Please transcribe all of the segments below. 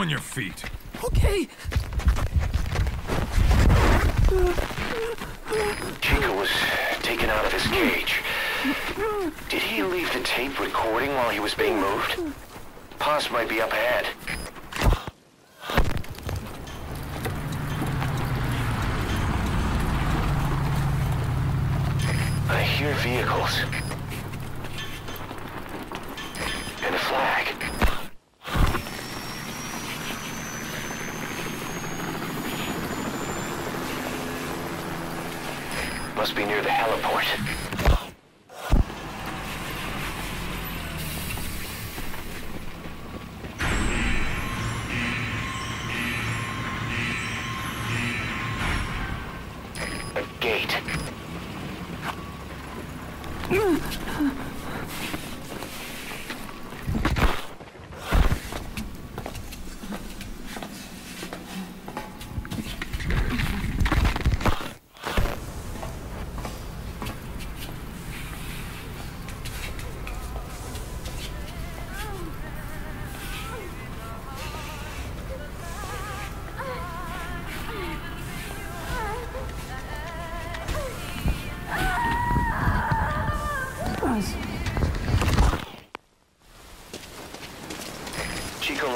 On your feet. Okay. Chico was taken out of his cage. Did he leave the tape recording while he was being moved? Paz might be up ahead. I hear vehicles. Must be near the heliport.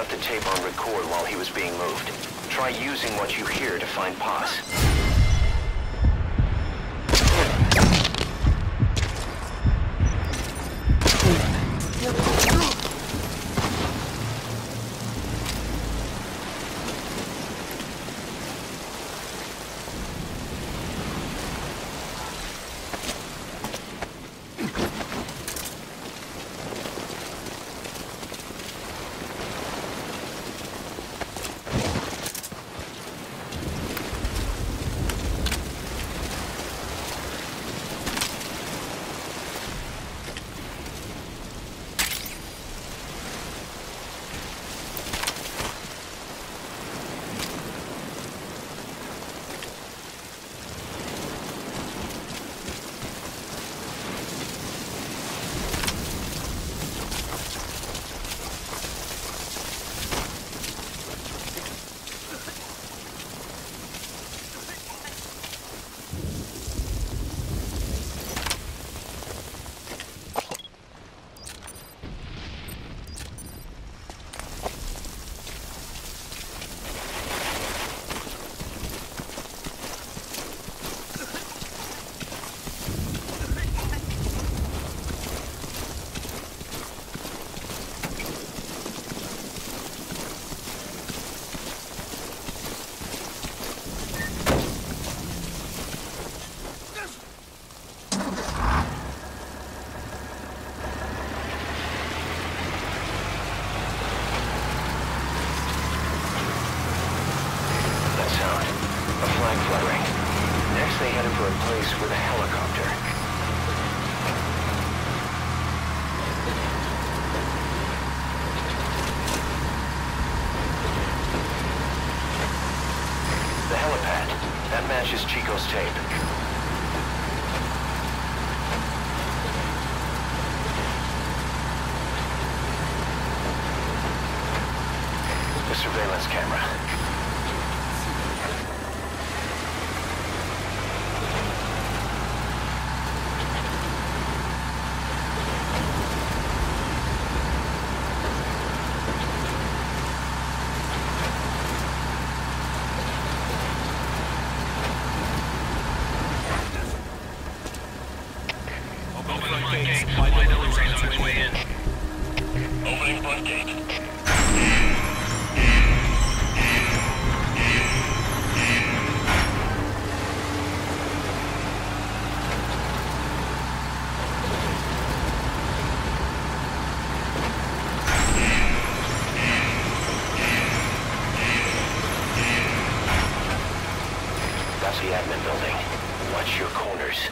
Left the tape on record while he was being moved. Try using what you hear to find Paz. Chico's tape. Watch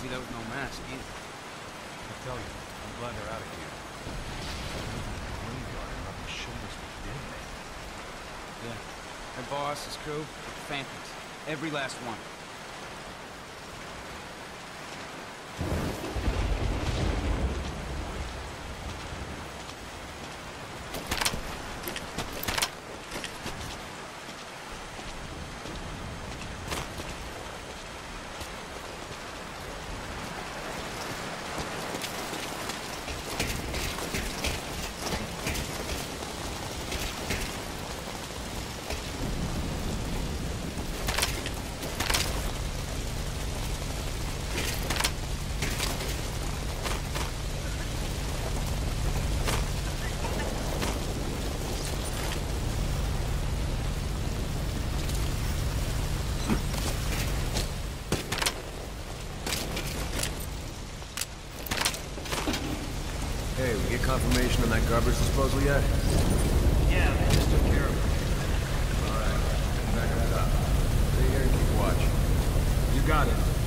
see there was no mask either. I tell you, I'm glad they're out of here. Graveyard about show us we did, man. Yeah. Our boss, his crew, phantoms. Every last one. Confirmation on that garbage disposal yet? Yeah, they just took care of it. Alright, back up top. Stay here and keep watch. You got it.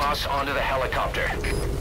toss onto the helicopter.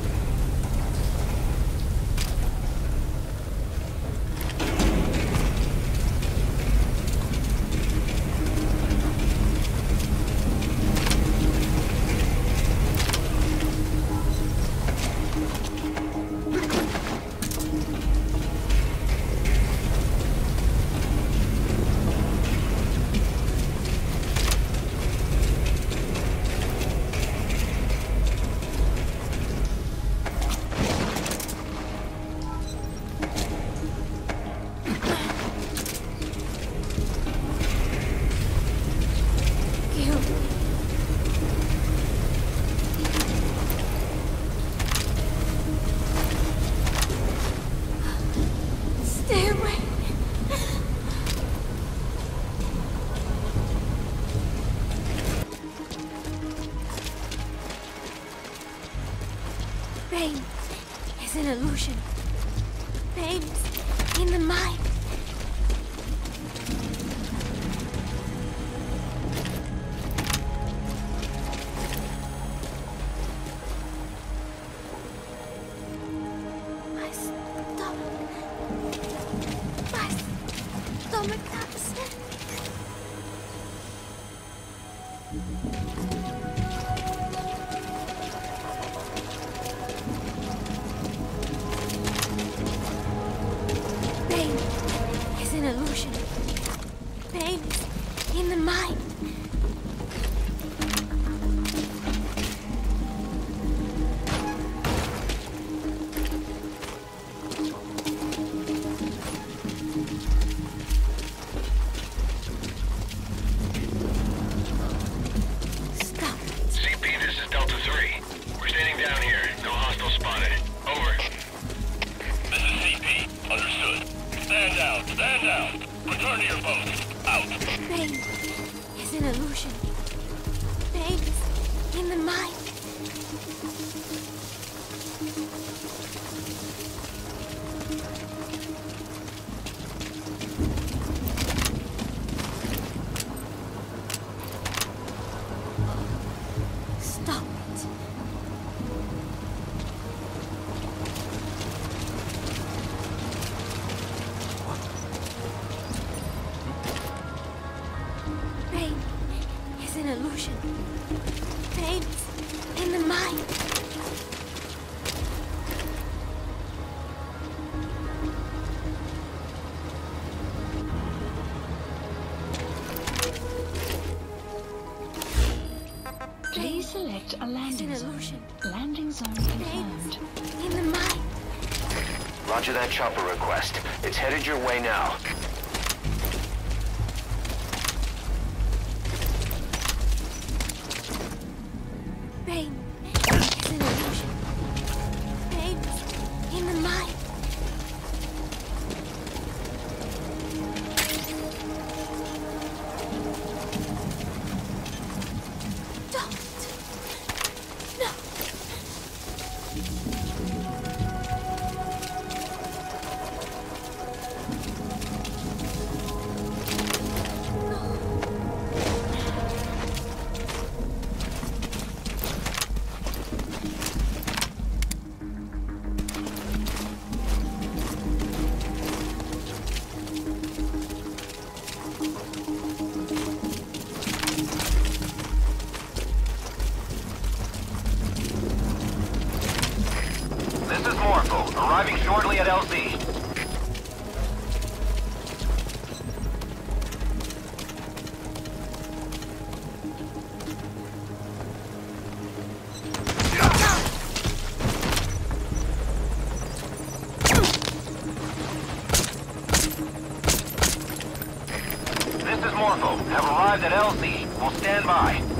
solution. Roger that chopper request. It's headed your way now. Bravo have arrived at LZ. Will stand by.